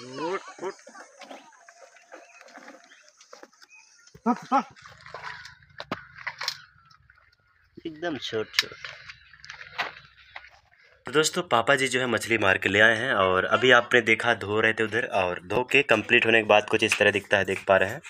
उठ एकदम छोट छोट। तो दोस्तों, पापा जी जो है मछली मार के ले आए हैं और अभी आपने देखा, धो रहे थे उधर और धो के कंप्लीट होने के बाद कुछ इस तरह दिखता है, देख पा रहे हैं।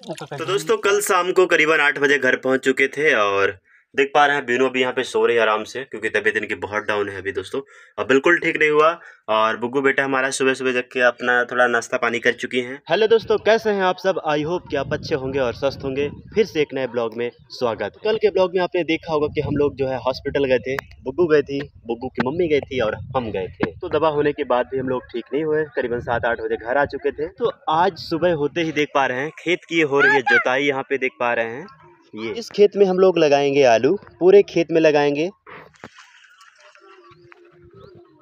तो दोस्तों कल शाम को करीबन आठ बजे घर पहुँच चुके थे और देख पा रहे हैं, बीनू भी यहाँ पे सो रही है आराम से, क्योंकि तबीयत इनकी बहुत डाउन है अभी दोस्तों। अब बिल्कुल ठीक नहीं हुआ, और बुग्गू बेटा हमारा सुबह सुबह जग के अपना थोड़ा नाश्ता पानी कर चुकी हैं। हेलो दोस्तों, कैसे हैं आप सब? आई होप कि आप अच्छे होंगे और स्वस्थ होंगे। फिर से एक नए ब्लॉग में स्वागत। कल के ब्लॉग में आपने देखा होगा कि हम लोग जो है हॉस्पिटल गए थे। बुग्गू गए थी, बुग्गू की मम्मी गई थी और हम गए थे। तो दवा होने के बाद भी हम लोग ठीक नहीं हुए, करीबन सात आठ बजे घर आ चुके थे। तो आज सुबह होते ही देख पा रहे हैं, खेत की हो रही है जोताई, यहाँ पे देख पा रहे हैं। ये। इस खेत में हम लोग लगाएँगे आलू? पूरे खेत में लगाएँगे।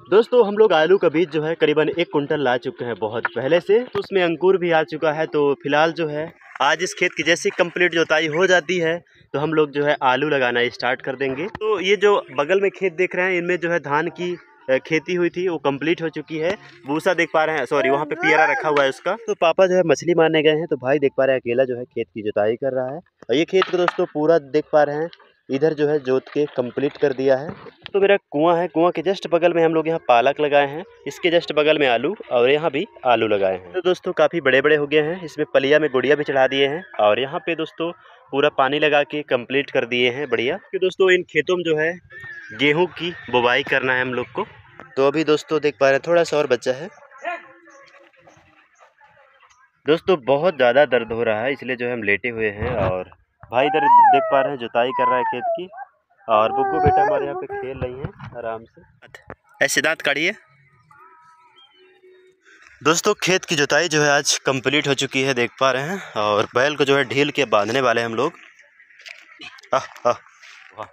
दोस्तों, हम लोग आलू का बीज जो है करीबन एक कुंटल ला चुके हैं बहुत पहले से। तो उसमें अंकुर भी आ चुका है तो फ़िलहाल जो है, आज इस खेत की जैसी कंप्लीट जोताई हो जाती है तो हम लोग जो है आलू लगाना स्टार्ट कर देंगे। तो ये जो बगल में खेत देख रहे हैं, इनमें जो है धान की खेती हुई थी, वो कंप्लीट हो चुकी है। भूसा देख पा रहे हैं सॉरी वहाँ पे पियरा रखा हुआ है उसका। तो पापा जो है, मछली मारने गए हैं तो भाई देख पा रहे हैं, अकेला जो है, खेत की जुताई कर रहा है। और ये खेत को दोस्तों पूरा देख पा रहे हैं, इधर जो है, जोत के कंप्लीट कर दिया है। तो मेरा कुआँ है, कुआँ के जस्ट बगल में हम लोग यहाँ पालक लगाए हैं, इसके जस्ट बगल में आलू, और यहाँ भी आलू लगाए हैं। तो दोस्तों काफ़ी बड़े बड़े हो गए हैं, इसमें पलिया में गुड़िया भी चढ़ा दिए हैं, और यहाँ पे दोस्तों पूरा पानी लगा के कंप्लीट कर दिए हैं, बढ़िया। कि दोस्तों इन खेतों में जो है, गेहूँ की बुवाई करना है हम लोग को। तो अभी दोस्तों देख पा रहे हैं थोड़ा सा और बच्चा है। दोस्तों बहुत ज़्यादा दर्द हो रहा है इसलिए जो है हम लेटे हुए हैं और भाई इधर देख पा रहे हैं जुताई कर रहा है खेत की और बुग्गू बेटा हमारे यहाँ पे खेल रही हैं आराम से। ऐसे दांत काढ़िए। दोस्तों खेत की जुताई जो है आज कंप्लीट हो चुकी है देख पा रहे हैं और बैल को जो है ढील के बांधने वाले हैं हम लोग। आह आह वाह।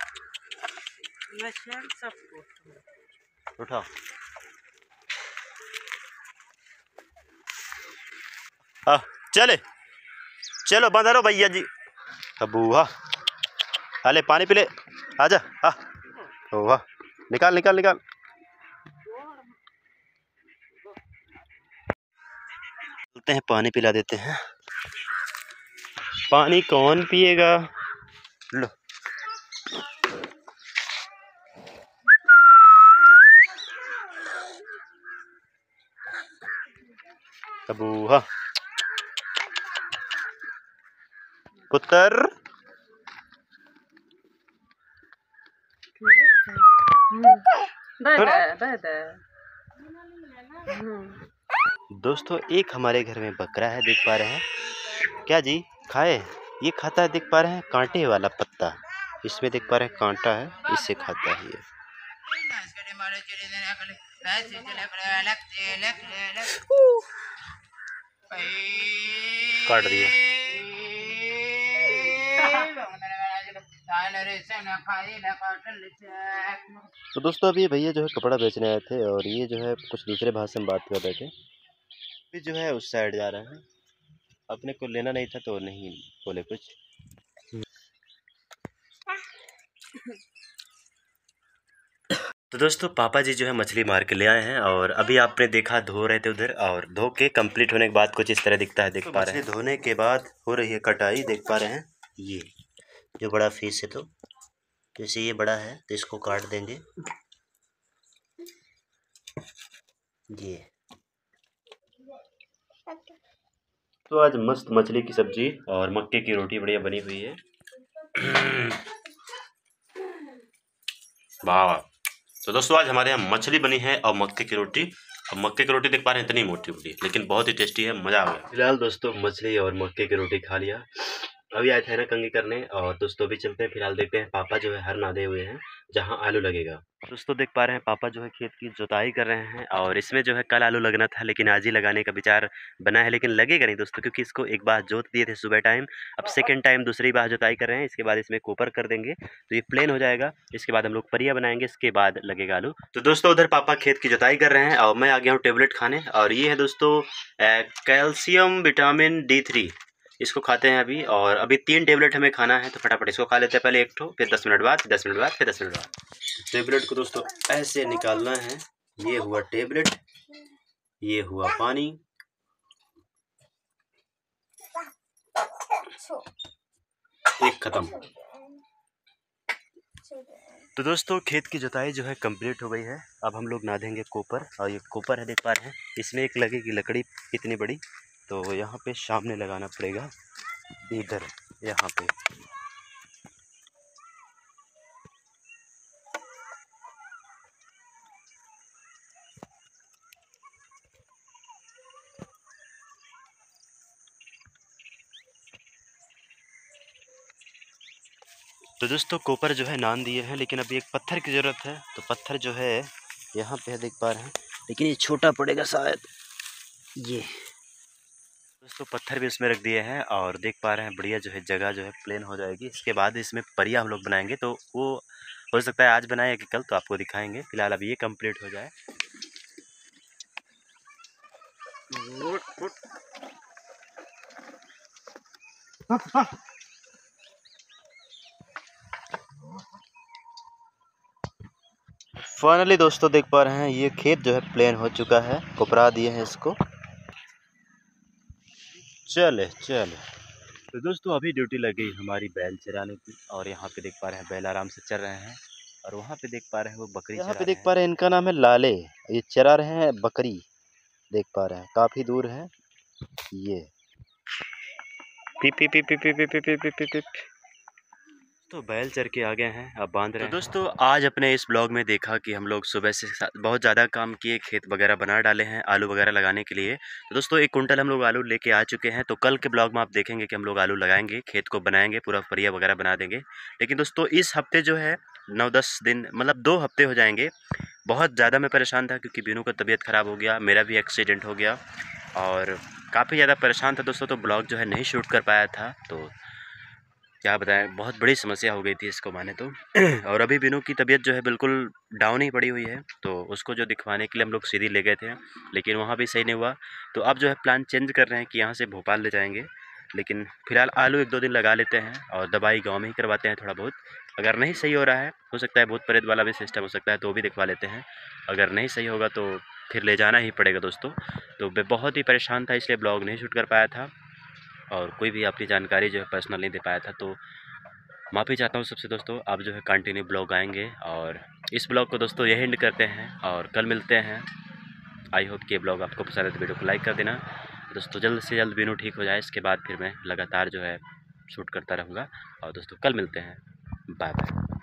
उठाओ हाँ चले। चलो बंधा रहो भैया जी। अबू वाह अले पानी पिले आजा हाँ ओ वाह निकाल निकाल निकाल। बोलते हैं, पानी पिला देते हैं। पानी कौन पिएगा? लो। अबू हाँ पुत्र. दोस्तों एक हमारे घर में बकरा है देख पा रहे हैं। क्या जी? खाए? ये खाता है देख पा रहे हैं? कांटे वाला पत्ता। इसमें देख पा रहे हैं कांटा है इससे खाता है ये। काट दिया। तो दोस्तों, अभी भैया जो है कपड़ा बेचने आए थे और ये जो है कुछ दूसरे भाषा में बात कर रहे थे। फिर जो है उस साइड जा रहे हैं। अपने को लेना नहीं था तो नहीं बोले कुछ। तो दोस्तों पापा जी जो है मछली मार के ले आए हैं और अभी आपने देखा धो रहे थे उधर और धो के कंप्लीट होने के बाद कुछ इस तरह दिखता है देख पा रहे हैं। धोने के बाद हो रही है कटाई देख पा रहे हैं। ये जो बड़ा फ़ीस है तो जैसे ये बड़ा है तो इसको काट देंगे। ये। तो आज मस्त मछली की सब्ज़ी और मक्के की रोटी बढ़िया बनी हुई है। वाह। तो दोस्तों, आज हमारे यहाँ मछली बनी है और मक्के की रोटी। अब मक्के की रोटी देख पा रहे हैं, इतनी मोटी मोटी लेकिन बहुत ही टेस्टी है, मज़ा आ गया। फ़िलहाल दोस्तों, मछली और मक्के की रोटी खा लिया। अभी आए थे ना कंगी करने, और दोस्तों भी चलते हैं, फ़िलहाल देखते हैं, पापा जो है हर नादे हुए हैं, जहाँ आलू लगेगा। दोस्तों देख पा रहे हैं, पापा जो है खेत की जुताई कर रहे हैं, और इसमें जो है कल आलू लगना था, लेकिन आज ही लगाने का विचार बना है, लेकिन लगेगा नहीं दोस्तों, क्योंकि इसको एक बार जोत दिए थे सुबह टाइम, अब सेकेंड टाइम दूसरी बार जुताई कर रहे हैं, इसके बाद इसमें कोपर कर देंगे तो ये प्लेन हो जाएगा, इसके बाद हम लोग परिया बनाएँगे, इसके बाद लगेगा आलू। तो दोस्तों उधर पापा खेत की जुताई कर रहे हैं, और मैं आ गया हूँ टेबलेट खाने, और ये है दोस्तों कैल्शियम विटामिन डी थ्री इसको खाते हैं अभी, और अभी तीन टेबलेट हमें खाना है तो फटाफट इसको खा लेते हैं, पहले एक ठो, फिर दस मिनट बाद फिर दस मिनट बाद, फिर दस मिनट बाद। टेबलेट को दोस्तों ऐसे निकालना है, ये हुआ टेबलेट ये हुआ पानी। एक ख़त्म। तो दोस्तों, खेत की जुताई जो है कंप्लीट हो गई है। अब हम लोग नादेंगे कोपर, और ये कोपर है देख पा रहे हैं, इसमें एक लगेगी लकड़ी इतनी बड़ी तो यहाँ पे सामने लगाना पड़ेगा। इधर, यहाँ पे। तो दोस्तों, कोपर जो है नान दिए हैं, लेकिन अभी एक पत्थर की ज़रूरत है। तो पत्थर जो है, यहाँ पे है, देख पा रहे हैं। लेकिन ये छोटा पड़ेगा शायद। ये। दोस्तों पत्थर भी इसमें रख दिए हैं और देख पा रहे हैं बढ़िया जो है जगह जो है प्लेन हो जाएगी। इसके बाद इसमें परिया हम लोग बनाएँगे तो वो हो सकता है आज बनाए कि कल तो आपको दिखाएँगे। फ़िलहाल अभी ये कंप्लीट हो जाए। फाइनली दोस्तों देख पा रहे हैं, ये खेत जो है प्लेन हो चुका है। कुपरा दिए हैं इसको। चले चले। तो दोस्तों अभी ड्यूटी लग गई हमारी बैल चराने की और यहाँ पे देख पा रहे हैं बैल आराम से चल रहे हैं और वहाँ पे देख पा रहे हैं वो बकरी यहाँ पे देख पा रहे हैं इनका नाम है लाले। ये चरा रहे हैं बकरी देख पा रहे हैं। काफ़ी दूर है। ये। P P P P P P P P P P तो बैल चर के आ गए हैं अब बाँध रहे हैं। तो दोस्तों आज अपने इस ब्लॉग में देखा कि हम लोग सुबह से बहुत ज़्यादा काम किए खेत वगैरह बना डाले हैं आलू वगैरह लगाने के लिए। तो दोस्तों एक कुंटल हम लोग आलू लेके आ चुके हैं तो कल के ब्लॉग में आप देखेंगे कि हम लोग आलू लगाएँगे खेत को बनाएँगे पूरा फरिया वगैरह बना देंगे। लेकिन दोस्तों इस हफ़्ते जो है नौ दस दिन मतलब दो हफ़्ते हो जाएँगे। बहुत ज़्यादा मैं परेशान था क्योंकि बीनू का तबीयत ख़राब हो गया मेरा भी एक्सीडेंट हो गया और काफ़ी ज़्यादा परेशान था दोस्तों तो ब्लॉग जो है नहीं शूट कर पाया था तो क्या बताएँ, बहुत बड़ी समस्या हो गई थी इसको माने तो। और अभी बिनू की तबीयत जो है बिल्कुल डाउन ही पड़ी हुई है तो उसको जो दिखवाने के लिए हम लोग सीधी ले गए थे, लेकिन वहाँ भी सही नहीं हुआ। तो अब जो है प्लान चेंज कर रहे हैं कि यहाँ से भोपाल ले जाएँगे, लेकिन फ़िलहाल आलू एक दो दिन लगा लेते हैं और दवाई गाँव में ही करवाते हैं थोड़ा बहुत। अगर नहीं सही हो रहा है, हो सकता है भूत प्रेत वाला भी सिस्टम हो सकता है तो भी दिखवा लेते हैं। अगर नहीं सही होगा तो फिर ले जाना ही पड़ेगा दोस्तों। तो मैं बहुत ही परेशान था, इसलिए ब्लॉग नहीं शूट कर पाया था। और कोई भी अपनी जानकारी जो है पर्सनल नहीं दे पाया था तो माफ़ी चाहता हूँ सबसे दोस्तों, आप जो है कंटिन्यू ब्लॉग आएँगे और इस ब्लॉग को दोस्तों यही एंड करते हैं और कल मिलते हैं। आई होप कि ये ब्लॉग आपको पसंद है तो वीडियो को लाइक कर देना। दोस्तों, जल्द से जल्द बिनू ठीक हो जाए, इसके बाद फिर मैं लगातार जो है शूट करता रहूँगा। और दोस्तों, कल मिलते हैं। Bye bye